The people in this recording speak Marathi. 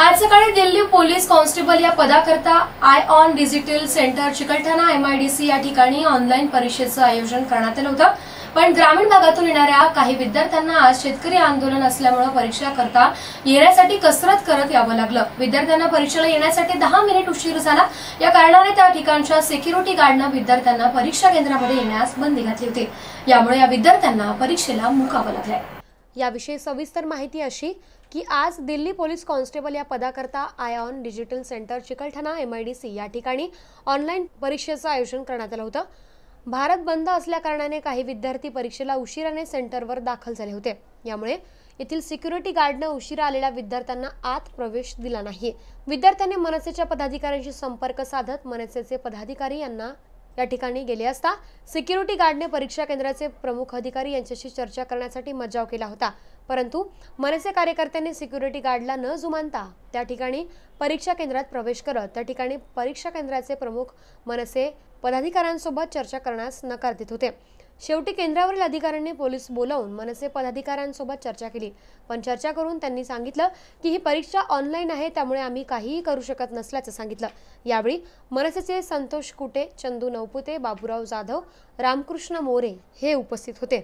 आज सकाळी दिल्ली पोलीस कॉन्स्टेबल या पदाकरता iON digital centre Chikalthana MIDC या ठिकाणी ऑनलाईन परीक्षेचं आयोजन करण्यात आलं होतं. पण ग्रामीण भागातून येणाऱ्या काही विद्यार्थ्यांना आज शेतकरी आंदोलन असल्यामुळे परीक्षा करता येण्यासाठी कसरत करत यावं लागलं. विद्यार्थ्यांना परीक्षेला येण्यासाठी दहा मिनिट उशीर झाला. या कारणाने त्या ठिकाणच्या सिक्युरिटी गार्डनं विद्यार्थ्यांना परीक्षा केंद्रामध्ये येण्यास बंदी घातली होती. यामुळे या विद्यार्थ्यांना परीक्षेला मुकावं लागलंय. याविषयी सविस्तर माहिती अशी की आज दिल्ली पोलीस कॉन्स्टेबल या पदाकरता iON digital centre Chikalthana M I D C या ठिकाणी ऑनलाईन परीक्षेचं आयोजन करण्यात आलं होतं. भारत बंद असल्याकारणाने काही विद्यार्थी परीक्षेला उशिराने सेंटरवर दाखल झाले होते. यामुळे येथील सिक्युरिटी गार्डनं उशिरा आलेल्या विद्यार्थ्यांना आत प्रवेश दिला नाही. विद्यार्थ्यांनी मनसेच्या पदाधिकाऱ्यांशी संपर्क साधत मनसेचे पदाधिकारी यांना या ठिकाणी गेले असता सिक्युरिटी गार्डने परीक्षा केंद्राचे प्रमुख अधिकारी यांच्याशी चर्चा करण्यासाठी मज्जाव केला होता. परंतु मनसे कार्यकर्त्यांनी सिक्युरिटी गार्डला न जुमानता त्या ठिकाणी परीक्षा केंद्रात प्रवेश करत त्या ठिकाणी परीक्षा केंद्राचे प्रमुख मनसे पदाधिकाऱ्यांसोबत चर्चा करण्यास नकार देत होते. शेवटी केंद्रावरील अधिकाऱ्यांनी पोलीस बोलावून मनसे पदाधिकाऱ्यांसोबत चर्चा केली. पण चर्चा करून त्यांनी सांगितलं की ही परीक्षा ऑनलाईन आहे त्यामुळे आम्ही काहीही करू शकत नसल्याचं सांगितलं. यावेळी मनसेचे संतोष कुटे चंदू नवपुते बाबूराव जाधव रामकृष्ण मोरे हे उपस्थित होते.